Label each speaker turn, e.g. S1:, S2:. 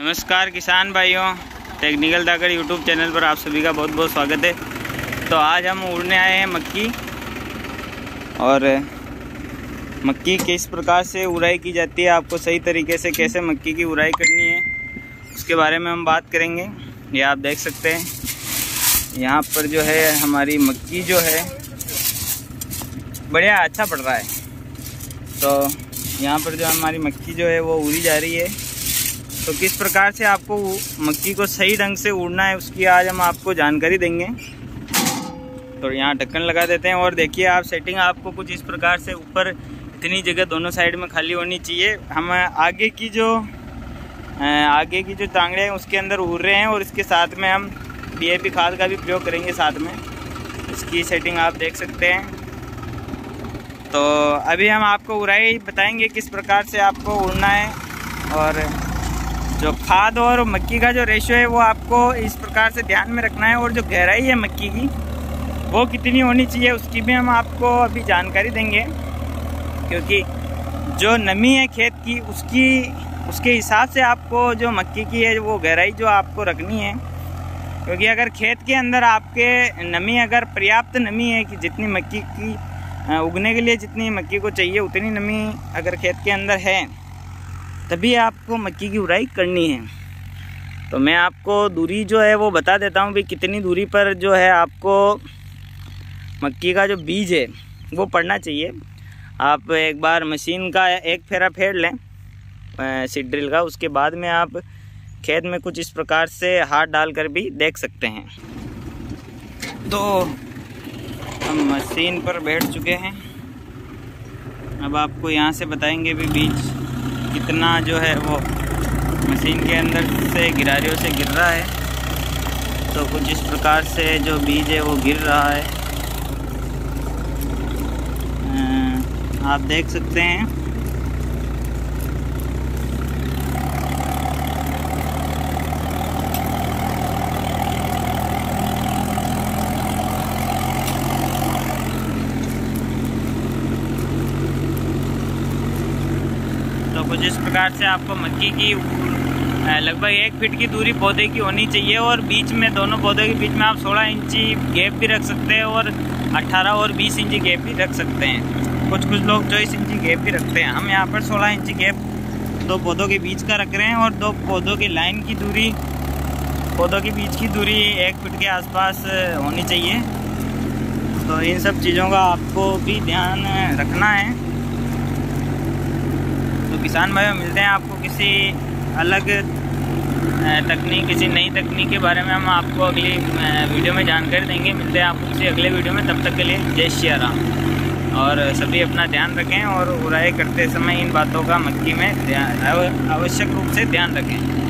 S1: नमस्कार किसान भाइयों, टेक्निकल दागर यूट्यूब चैनल पर आप सभी का बहुत बहुत स्वागत है। तो आज हम उड़ने आए हैं मक्की, और मक्की किस प्रकार से उड़ाई की जाती है, आपको सही तरीके से कैसे मक्की की उड़ाई करनी है, उसके बारे में हम बात करेंगे। ये आप देख सकते हैं, यहाँ पर जो है हमारी मक्की जो है, बढ़िया अच्छा पड़ रहा है। तो यहाँ पर जो हमारी मक्की जो है वो उड़ी जा रही है। तो किस प्रकार से आपको मक्की को सही ढंग से उड़ना है, उसकी आज हम आपको जानकारी देंगे। तो यहाँ ढक्कन लगा देते हैं और देखिए आप सेटिंग आपको कुछ इस प्रकार से ऊपर इतनी जगह दोनों साइड में खाली होनी चाहिए। हम आगे की जो आगे की जो टांगड़े हैं, उसके अंदर उड़ रहे हैं और इसके साथ में हम डी खाद का भी प्रयोग करेंगे साथ में। इसकी सेटिंग आप देख सकते हैं। तो अभी हम आपको उड़ाई बताएँगे किस प्रकार से आपको उड़ना है और जो खाद और मक्की का जो रेशो है, वो आपको इस प्रकार से ध्यान में रखना है और जो गहराई है मक्की की, वो कितनी होनी चाहिए उसकी भी हम आपको अभी जानकारी देंगे। क्योंकि जो नमी है खेत की, उसकी, उसके हिसाब से आपको जो मक्की की है, वो गहराई जो आपको रखनी है। क्योंकि अगर खेत के अंदर आपके नमी, अगर पर्याप्त नमी है कि जितनी मक्की की उगने के लिए जितनी मक्की को चाहिए, उतनी नमी अगर खेत के अंदर है तभी आपको मक्की की उड़ाई करनी है। तो मैं आपको दूरी जो है वो बता देता हूँ भाई कितनी दूरी पर जो है आपको मक्की का जो बीज है, वो पड़ना चाहिए। आप एक बार मशीन का एक फेरा फेर लें सीड ड्रिल का, उसके बाद में आप खेत में कुछ इस प्रकार से हाथ डालकर भी देख सकते हैं। तो हम मशीन पर बैठ चुके हैं। अब आपको यहाँ से बताएँगे भी बीज। कितना जो है वो मशीन के अंदर से गिरारियों से गिर रहा है। तो कुछ इस प्रकार से जो बीज है वो गिर रहा है। आप देख सकते हैं। तो कुछ इस प्रकार से आपको मक्की की लगभग एक फीट की दूरी पौधे की होनी चाहिए और बीच में, दोनों पौधों के बीच में आप 16 इंची गैप भी रख सकते हैं और 18 और 20 इंची गैप भी रख सकते हैं। कुछ कुछ लोग चौबीस इंची गैप भी रखते हैं। हम यहाँ पर 16 इंची गैप दो पौधों के बीच का रख रहे हैं और दो पौधों की लाइन की दूरी, पौधों के बीच की दूरी एक फिट के आसपास होनी चाहिए। तो इन सब चीज़ों का आपको भी ध्यान रखना है। किसान भाई, मिलते हैं आपको किसी अलग तकनीक, किसी नई तकनीक के बारे में हम आपको अगली वीडियो में जानकारी देंगे। मिलते हैं आपको किसी अगले वीडियो में। तब तक के लिए जय श्री राम और सभी अपना ध्यान रखें और उड़ाई करते समय इन बातों का मक्की में आवश्यक रूप से ध्यान रखें।